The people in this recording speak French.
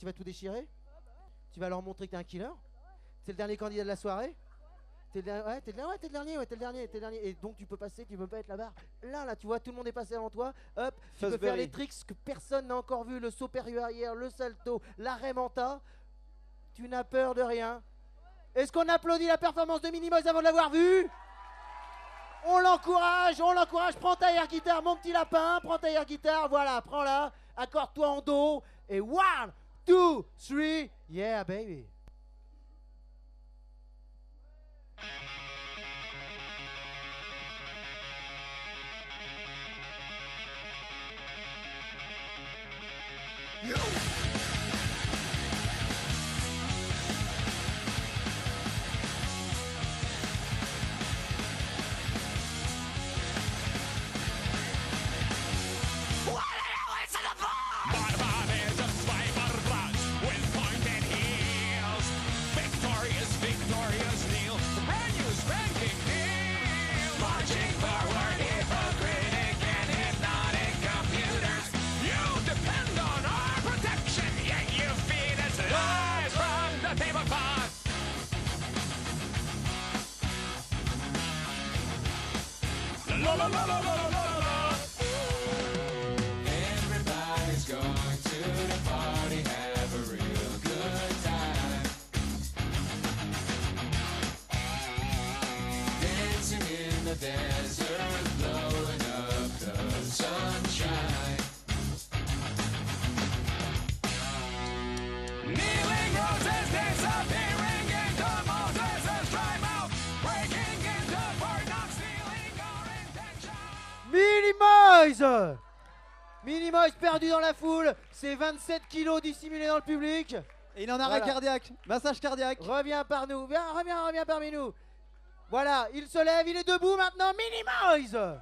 Tu vas tout déchirer? Tu vas leur montrer que t'es un killer? T'es le dernier candidat de la soirée? T'es le, der- ouais, t'es le der- ouais, le dernier, ouais, t'es le dernier, t'es le dernier. Et donc tu peux passer, tu peux pas être là-bas. Là, là, tu vois, tout le monde est passé avant toi. Hop, tu peux faire les tricks que personne n'a encore vu, le saut périarrière, le salto, l'arrêt menta. Tu n'as peur de rien. Est-ce qu'on applaudit la performance de Minimoys avant de l'avoir vue On l'encourage, on l'encourage. Prends ta air guitare, mon petit lapin. Prends ta air guitare, voilà, prends-la. Accorde-toi en dos. Et one, two, three. Yeah, baby. the tablecloth. La la la la la la la. Everybody's going to the party, have a real good time. Dancing in the. Minimoys perdu dans la foule. C'est 27 kilos dissimulés dans le public. Et il en a arrêt Voilà. cardiaque. Massage cardiaque. Reviens par nous. Viens, reviens, reviens parmi nous. Voilà, il se lève, il est debout maintenant. Minimoys